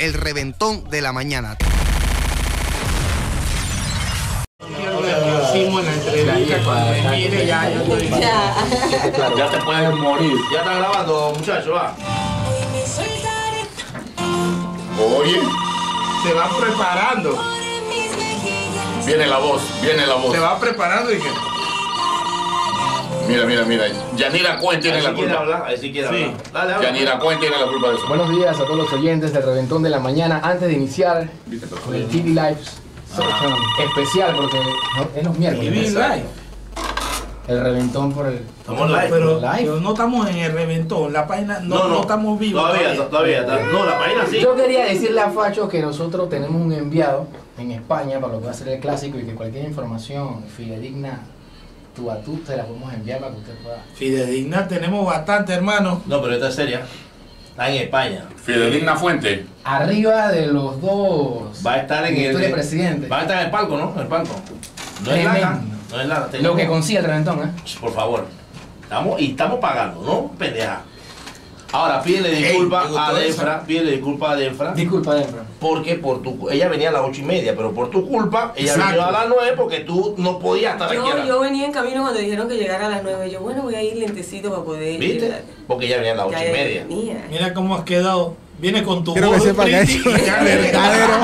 El reventón de la mañana. Hicimos en la entrevista cuando me mire ya, yo estoy... Ya te puedes morir. Ya está grabando, muchachos, va. Oye, Se va preparando, viene la voz, viene la voz. se va preparando y que... Mira, mira, mira. Yanira Cuen tiene la culpa. hablar, ahí sí quiere Sí. hablar. Dale, habla. Yanira Cuen tiene la culpa de eso. Buenos días a todos los oyentes del Reventón de la Mañana. Antes de iniciar con el TV Live especial, porque no- es los miércoles. TV Live. El Reventón por el. Estamos live. Pero, Live. pero no estamos en el reventón, la página no, no, estamos vivos. Todavía, todavía. está- No, la página sí. Yo quería decirle a Facho que nosotros tenemos un enviado en España para lo que va a ser el clásico y que cualquier información fidedigna, tú a tú, te la podemos enviar para que usted pueda. Fidedigna tenemos bastante, hermano. No, pero esta es seria. Está en España. Fidedigna Fuente. Arriba de los dos. Va a estar en el. presidente. Va a estar en el palco, ¿no? En el palco. No es larga. No es larga. Lo que consigue el Reventón, ¿eh? Por favor. Estamos, y estamos pagando, ¿no? Pendeja. Ahora, pídele gustó a. Defra. Pídele disculpas a Defra. Disculpa, Dembra. Porque por tu, ella venía a las ocho y media, pero por tu culpa, ella Exacto. vino a las nueve porque tú no podías estar aquí. Yo, la- yo venía en camino cuando dijeron que llegara a las 9. Yo, bueno, voy a ir lentecito para poder. ¿Viste? llegar. Porque ella venía a las ocho y media. venía. Mira cómo has quedado. Viene con tu Quiero que sepa que es verdadero.